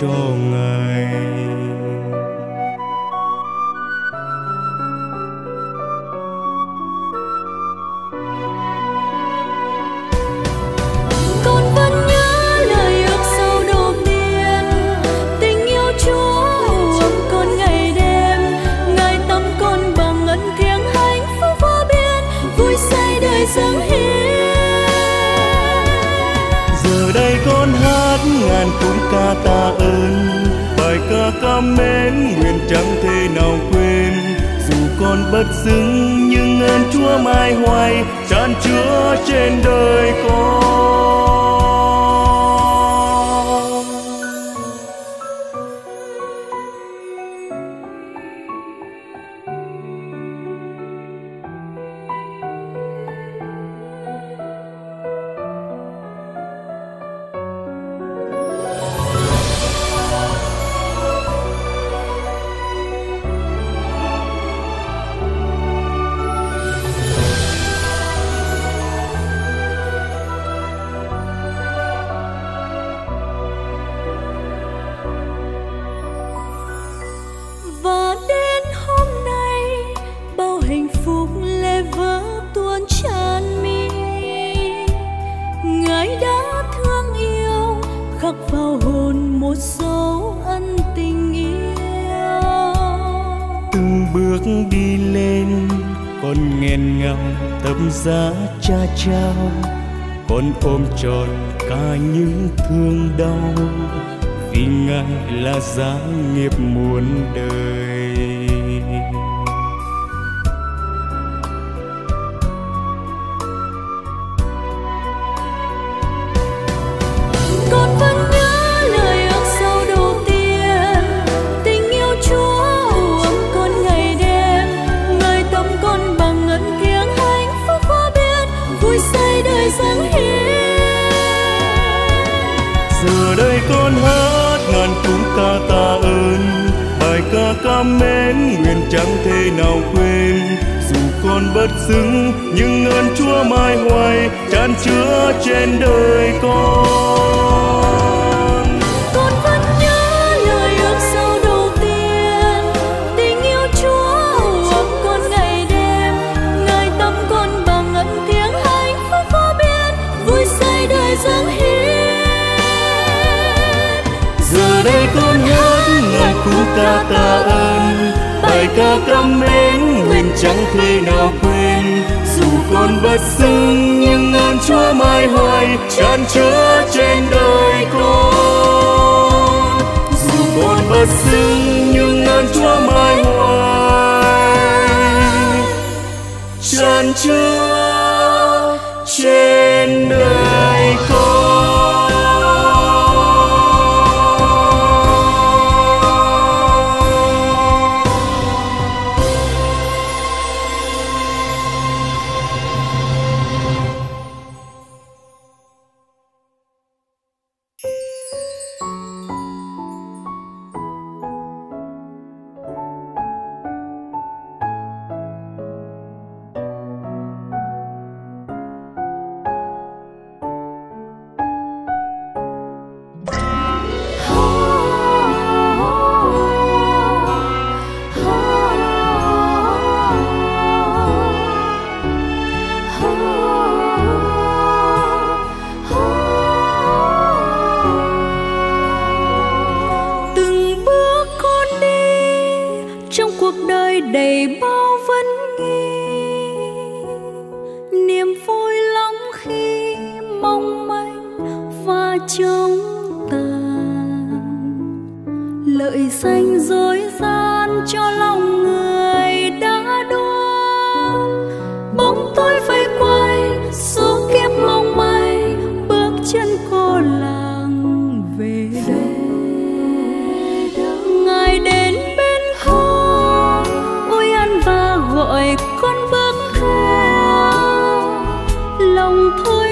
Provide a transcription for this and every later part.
cho ngài. Ơn. Bài ca cảm mến nguyện chẳng thể nào quên. Dù con bất xứng, nhưng ơn chúa mãi hoài tràn chứa trên đời con. Trọn cả những thương đau vì ngài là giá nghiệp muôn đời. Nào quên. Dù con bất xứng nhưng ơn chúa mãi hoài tràn chứa trên đời con. Con vẫn nhớ lời ước sâu đầu tiên. Tình yêu chúa ôm con ngày đêm. Ngài tâm con bằng ân tiếng hạnh phúc vô biên. Vui say đời dâng hiến. Giờ đây con hát ngàn khúc ca ta ơn bài ca cảm mến nguyện chẳng thể nào quên. Dù con bất xứng nhưng ơn chúa mãi hoài tràn chứa trên đời con. Dù con bất xứng nhưng ơn chúa mãi hoài tràn chứa trên đời con.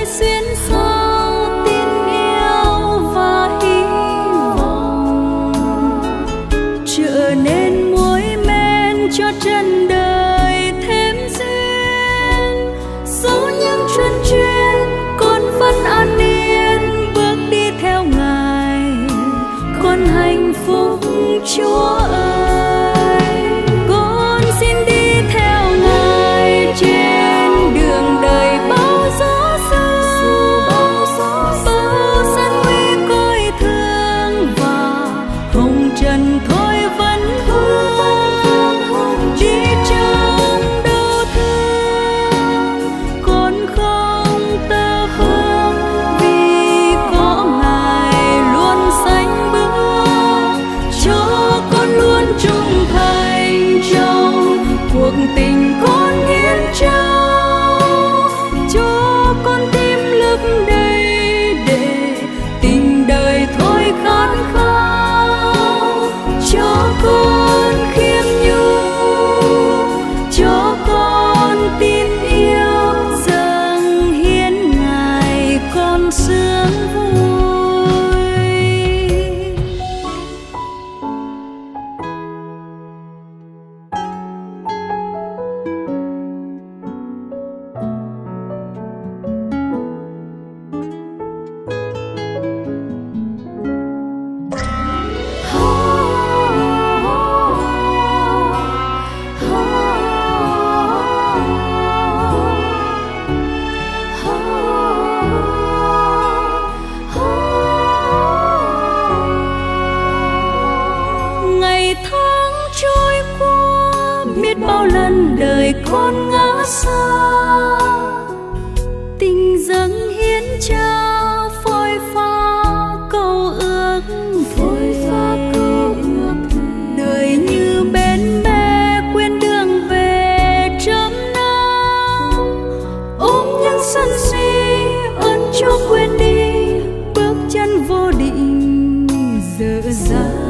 xuyên xa vì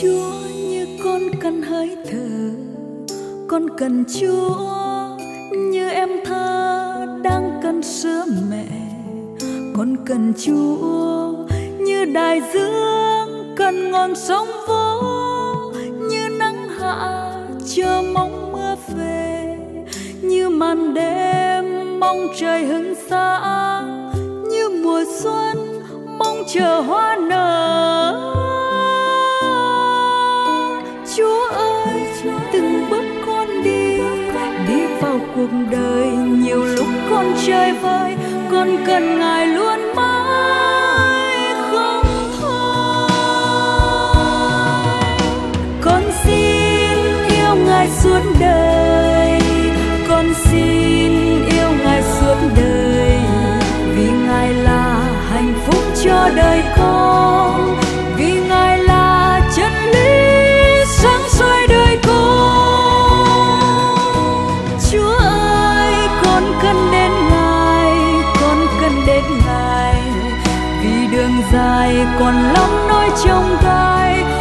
chúa, như con cần hơi thở con cần chúa, như em thơ đang cần sữa mẹ. Con cần chúa, như đại dương cần ngọn sóng vỗ. Như nắng hạ chờ mong mưa về. Như màn đêm mong trời hứng sáng. Như mùa xuân mong chờ hoa nở. Cuộc đời, nhiều lúc con chơi vơi, con cần ngài luôn mãi không thôi. Con xin yêu ngài suốt đời, con xin yêu ngài suốt đời, vì ngài là hạnh phúc cho đời con. Còn lắm nỗi trông gai.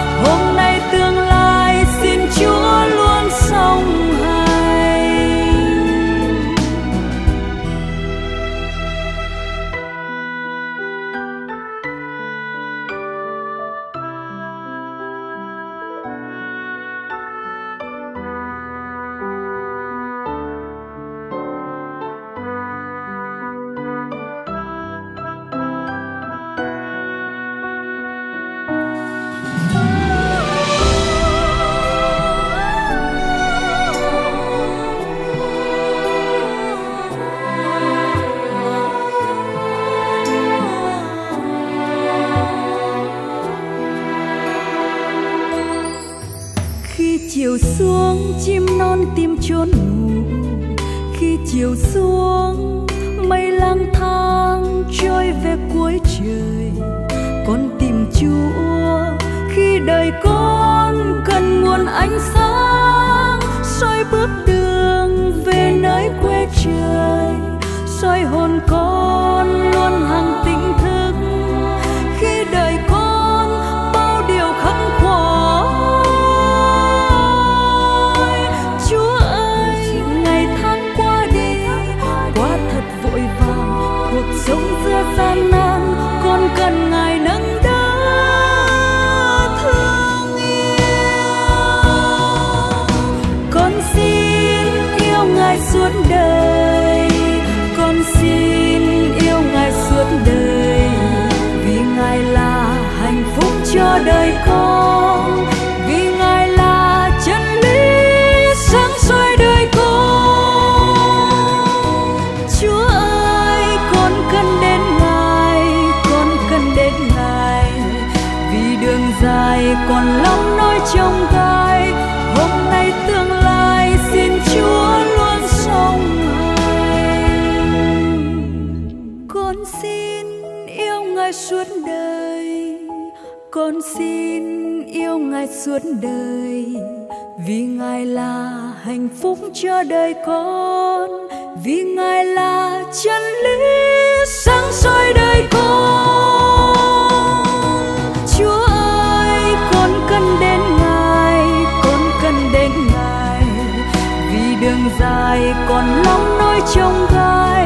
Chiều xuống, chim non tìm chốn ngủ. Khi chiều xuống, mây lang thang trôi về cuối trời. Con tìm chúa, khi đời con cần nguồn ánh sáng. Soi bước đường về nơi quê trời. Soi hồn con luôn hằng cho suốt đời. Vì ngài là hạnh phúc cho đời con. Vì ngài là chân lý sáng soi đời con. Chúa ơi, con cần đến ngài, con cần đến ngài. Vì đường dài còn lắm nỗi trông gai.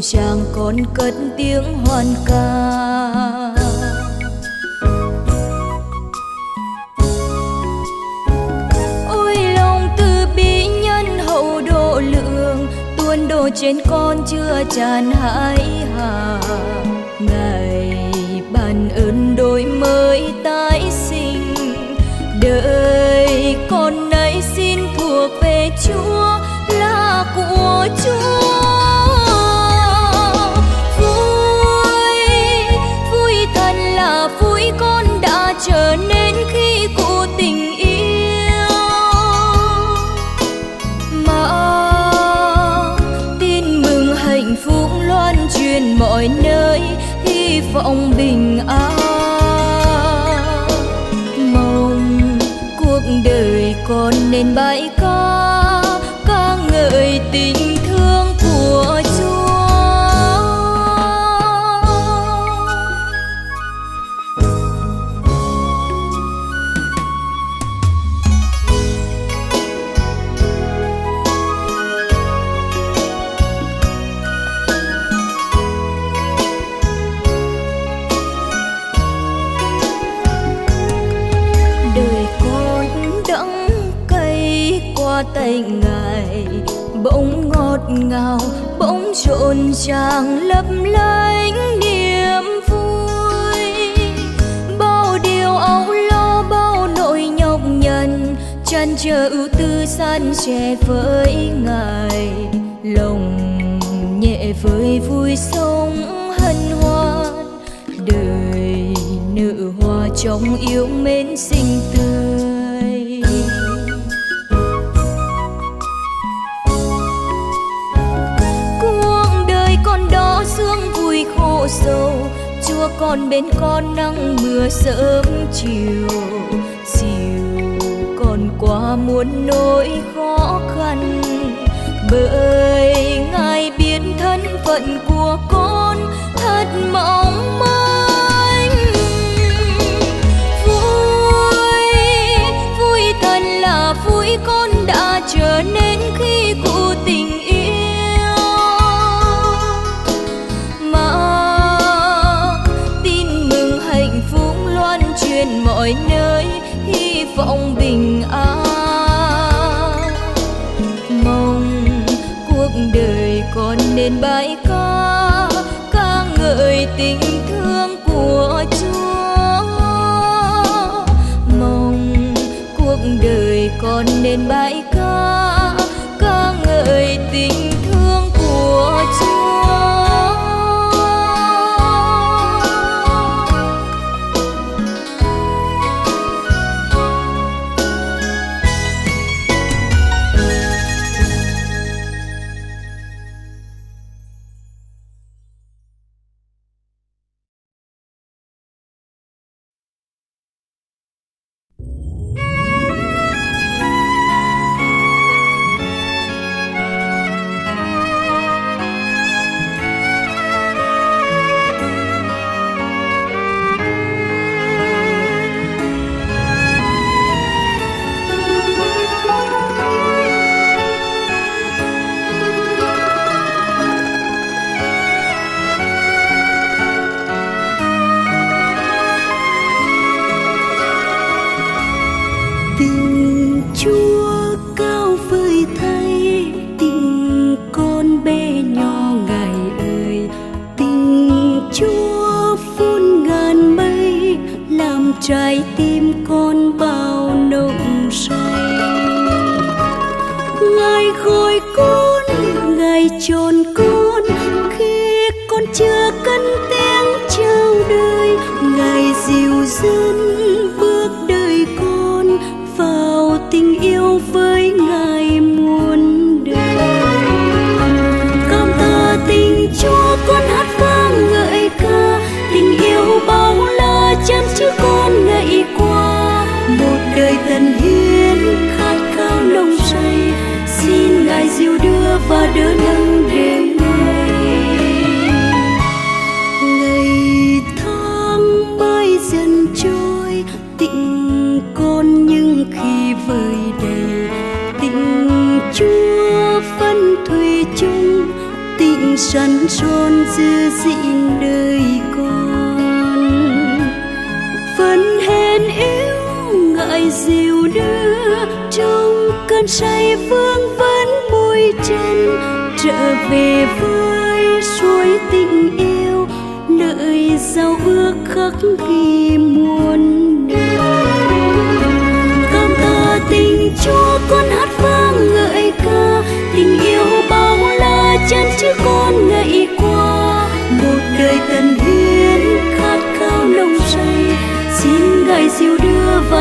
Rộn ràng cất tiếng hoan ca. Trên con chưa tràn hải hà. Ngày ban ơn đổi mới tái sinh, đời con nay xin thuộc về chúa. Bỗng trộn tràng lấp lánh niềm vui bao điều âu lo, bao nỗi nhọc nhằn, chăn chờ ưu tư san sẻ với ngài lòng nhẹ với vui sống hân hoan, đời nở hoa trong yêu mến sinh tử. Con bên con nắng mưa sớm chiều. Chiều còn qua muôn nỗi khó khăn, bởi ngài biết thân phận của con tròn nên bay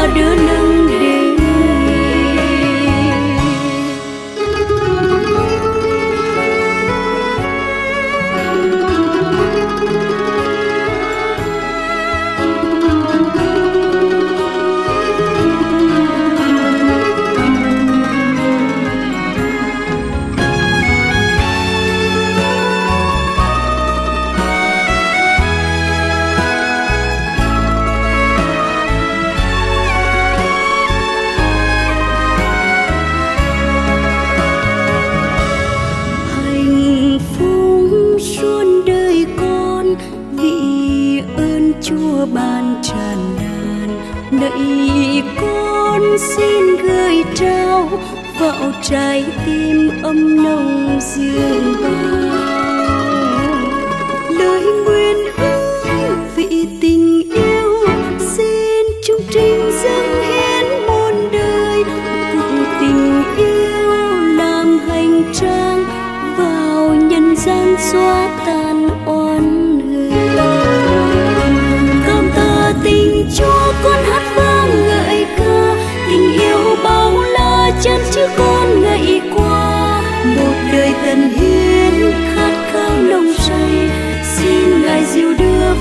dulu.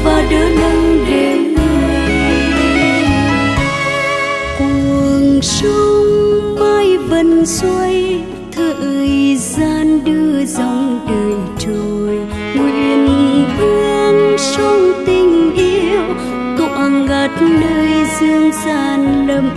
và đưa nâng đến cuồng sông mãi vần xoay thời gian đưa dòng đời trôi. Nguyện vương trong tình yêu cõng ngặt nơi dương gian lâm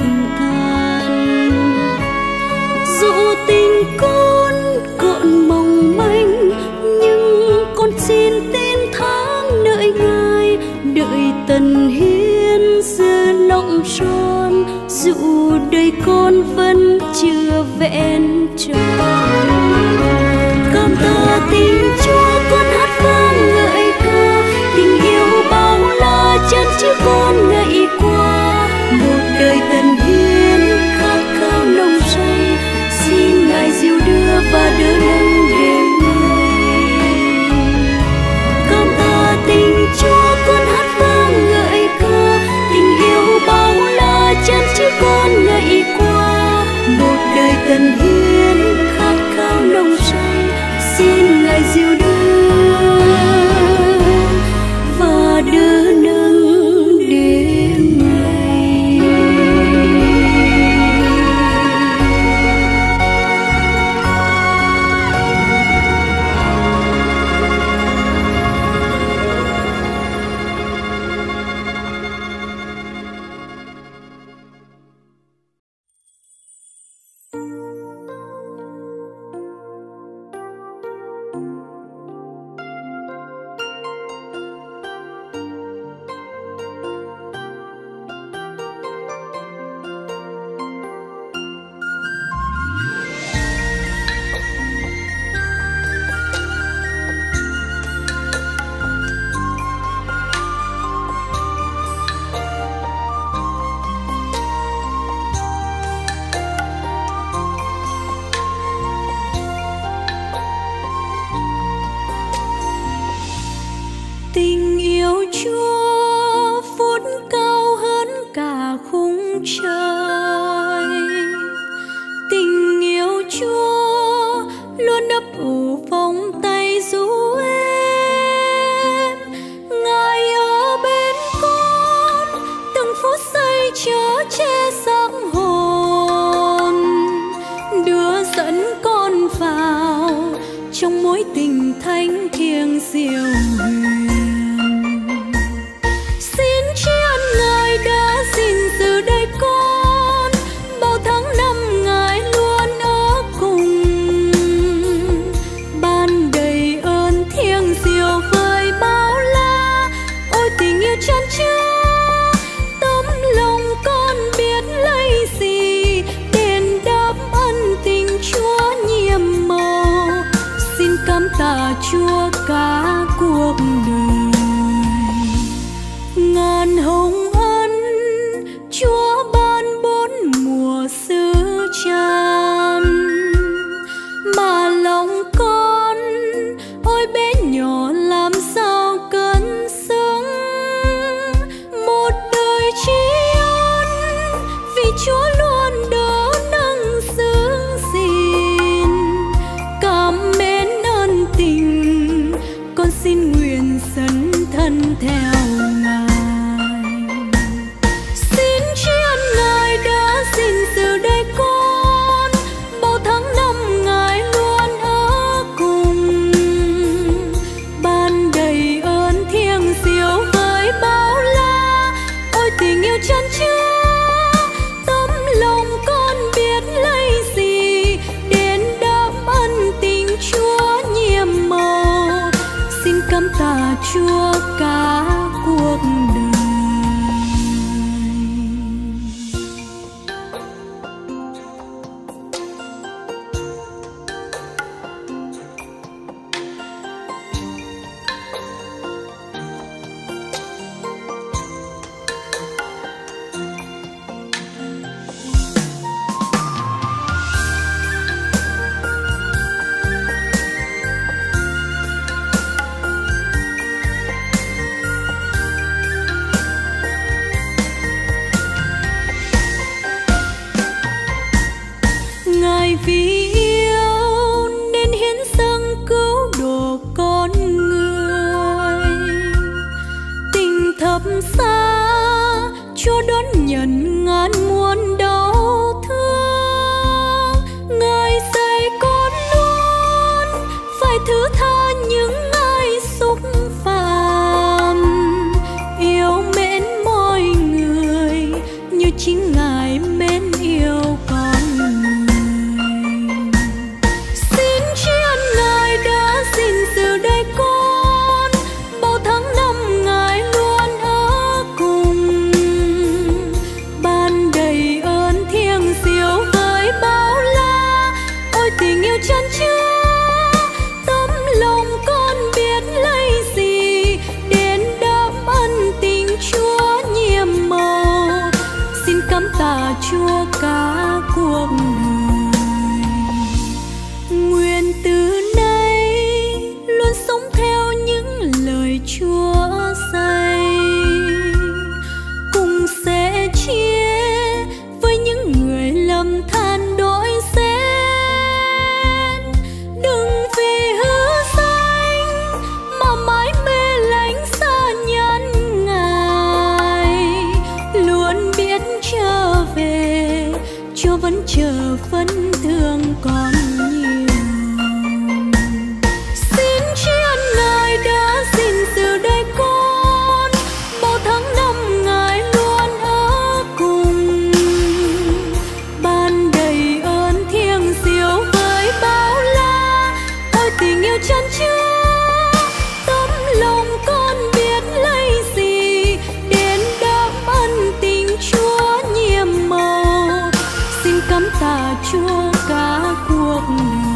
con vẫn chưa vẹn là chúa cả cuộc đời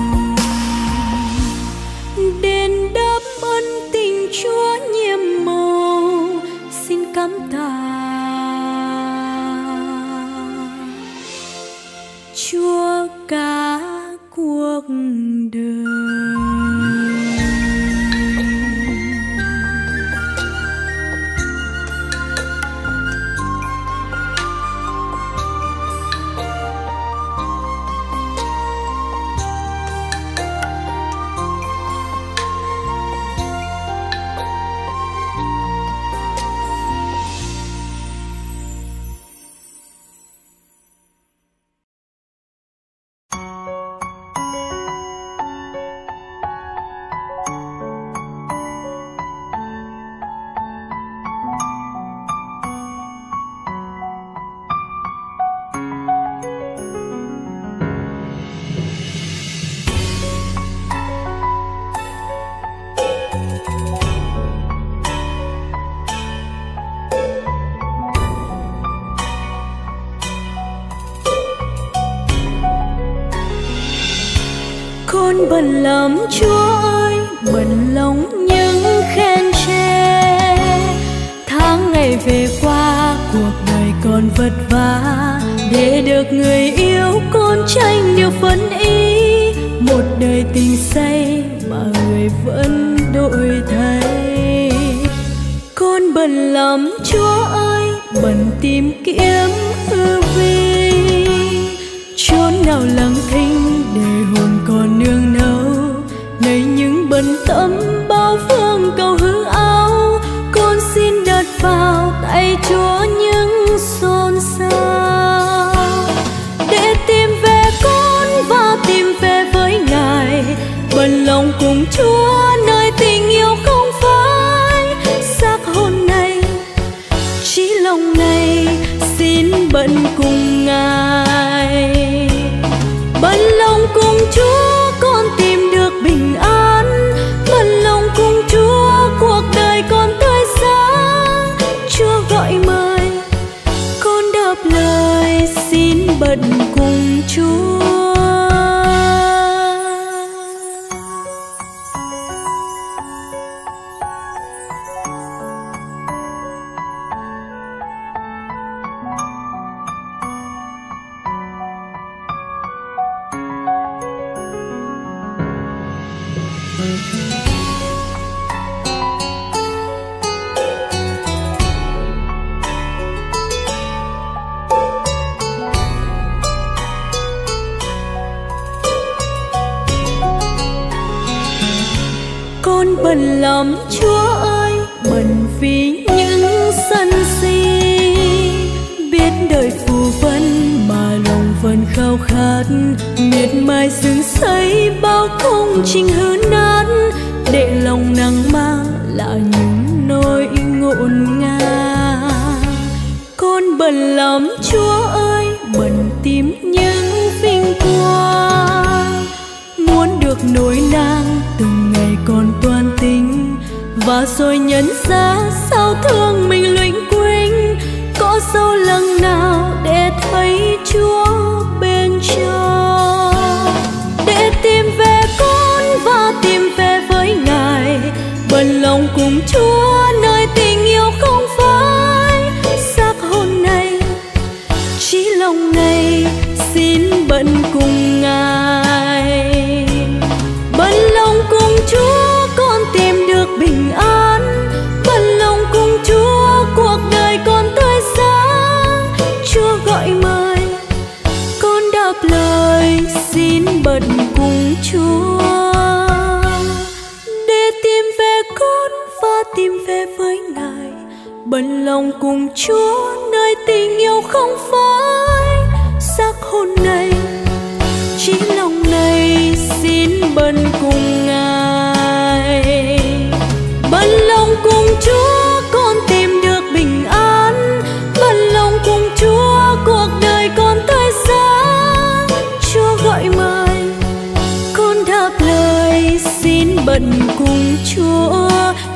cùng chúa.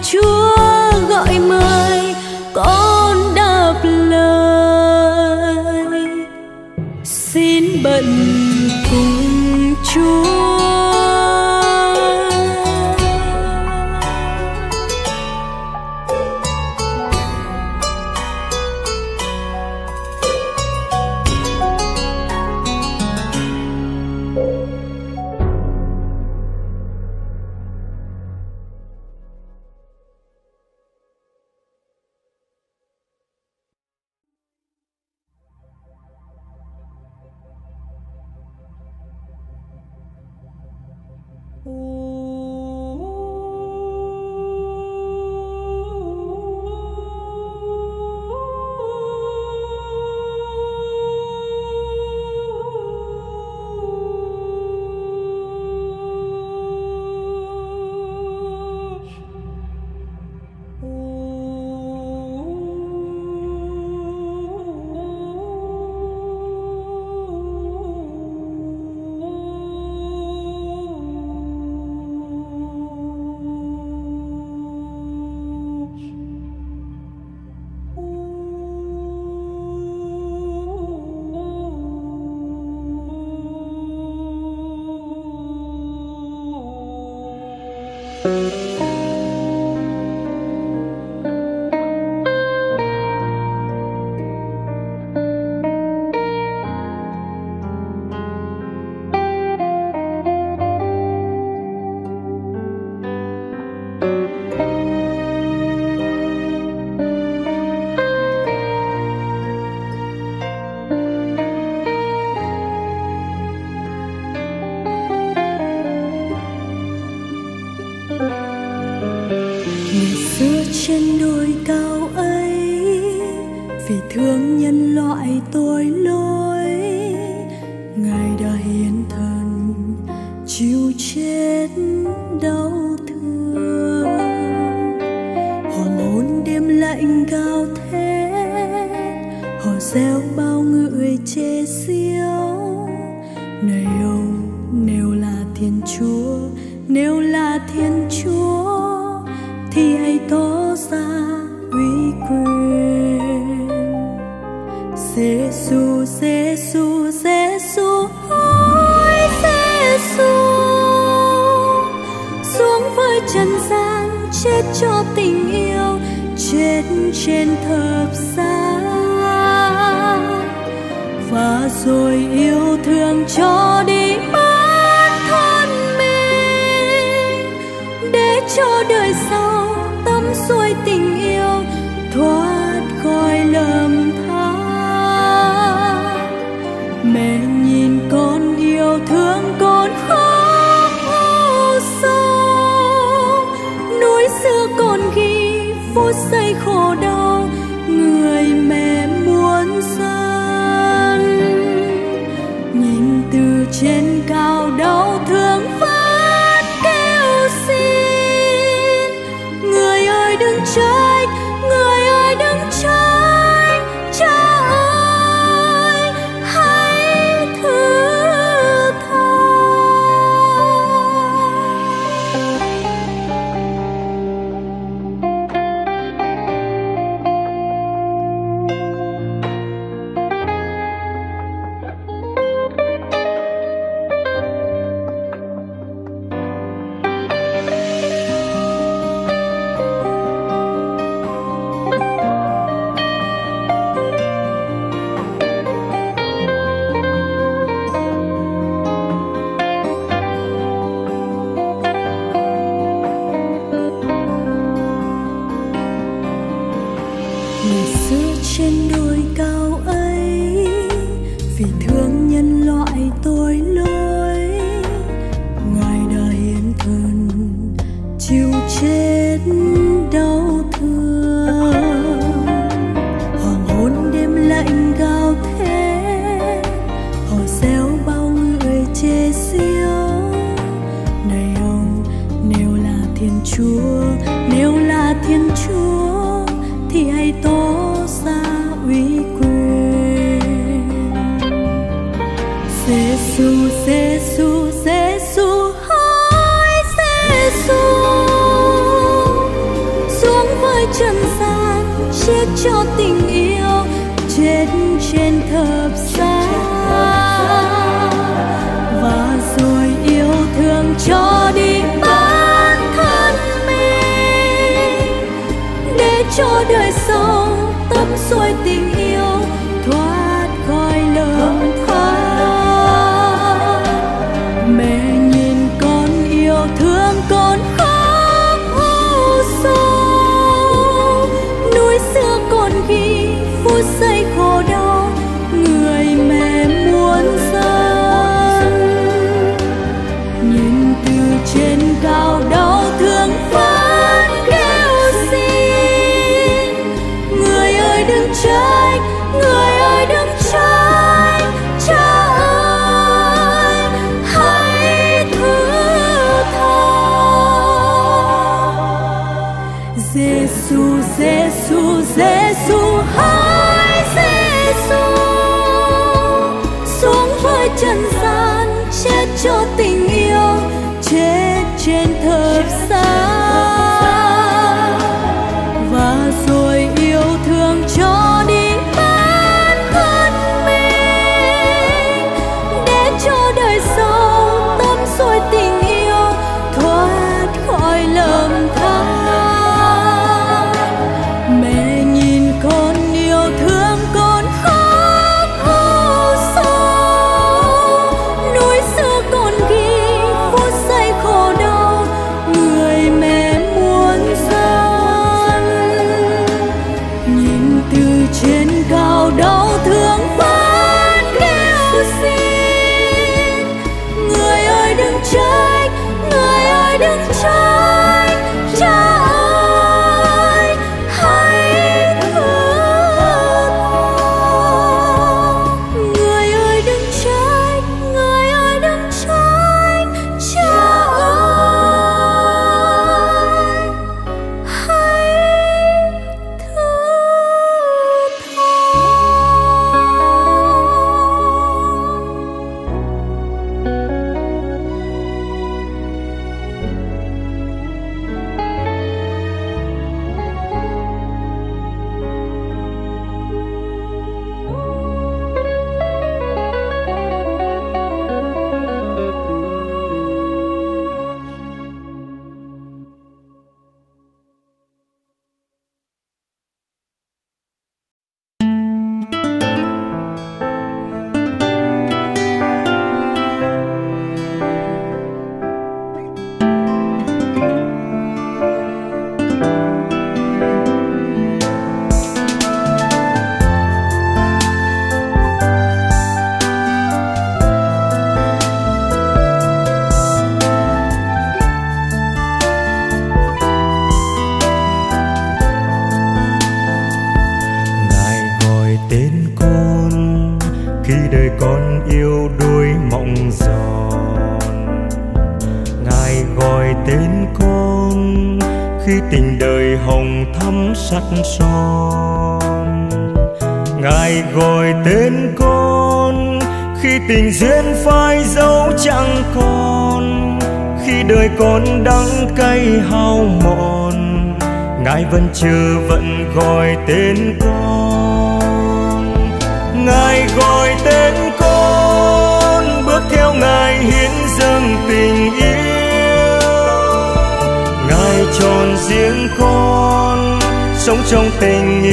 Chúa gọi mời tội lỗi ngài đã hiến thân chịu chết trên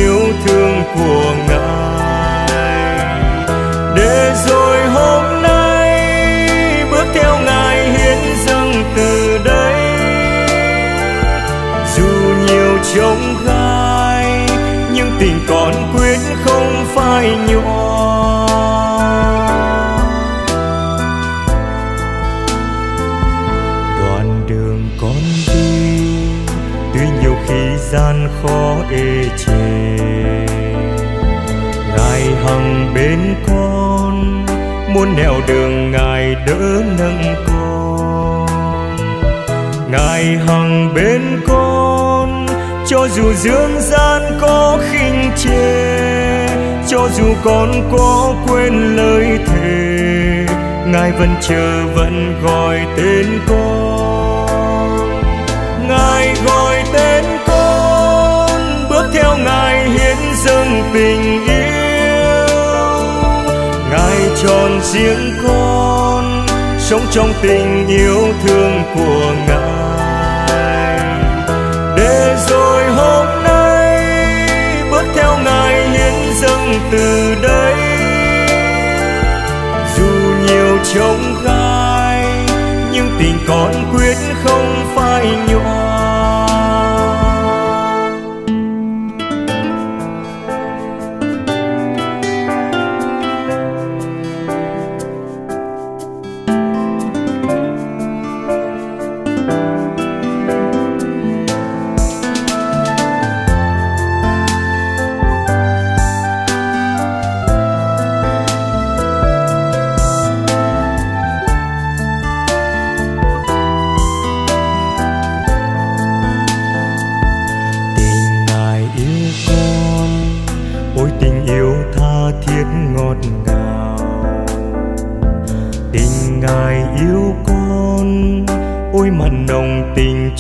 yêu thương của ngài. Để rồi hôm nay bước theo ngài hiến dâng từ đây, dù nhiều trông gai, nhưng tình còn quyết không phai nhòa. Bên con muôn nẻo đường ngài đỡ nâng con. Ngài hằng bên con, cho dù dương gian có khinh chê cho dù con có quên lời thề, ngài vẫn chờ vẫn gọi tên con. Ngài gọi tên con, bước theo ngài hiến dâng tình yêu tròn riêng con, sống trong tình yêu thương của ngài. Để rồi hôm nay, bước theo ngài hiến dâng từ đây. Dù nhiều trông gai, nhưng tình con quyết không phai nhòa.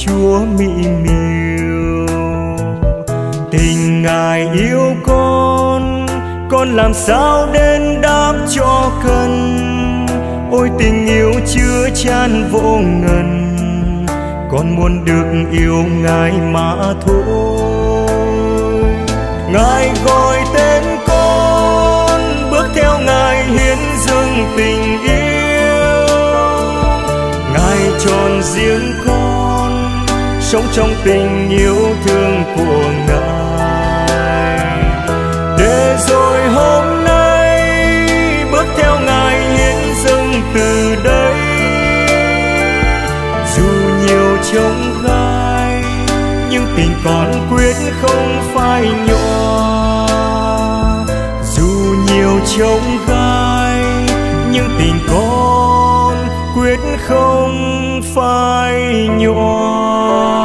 Chúa mỹ miều. Tình ngài yêu con con làm sao đến đáp cho cần? Ôi tình yêu chưa chan vô ngần, con muốn được yêu ngài mà thôi. Ngài gọi tên con, bước theo ngài hiến dâng tình yêu. Ngài tròn riêng con sống trong tình yêu thương của ngài. Để rồi hôm nay, bước theo ngài hiến dâng từ đây. Dù nhiều trông gai, nhưng tình còn quyết không phai nhòa. Dù nhiều trông gai, nhưng tình con quyết không phai nhòa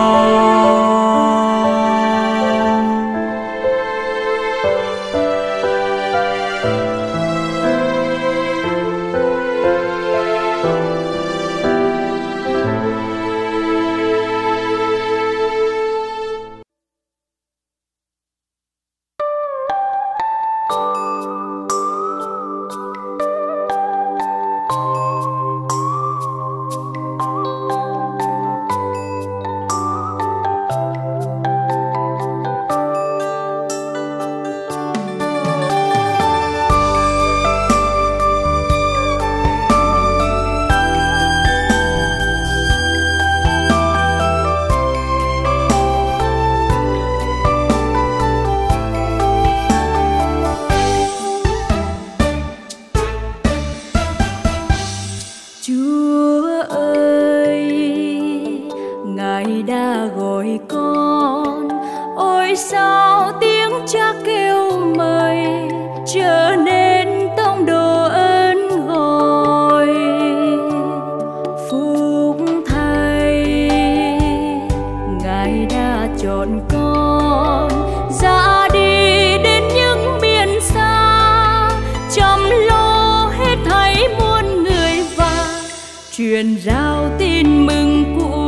tin mừng của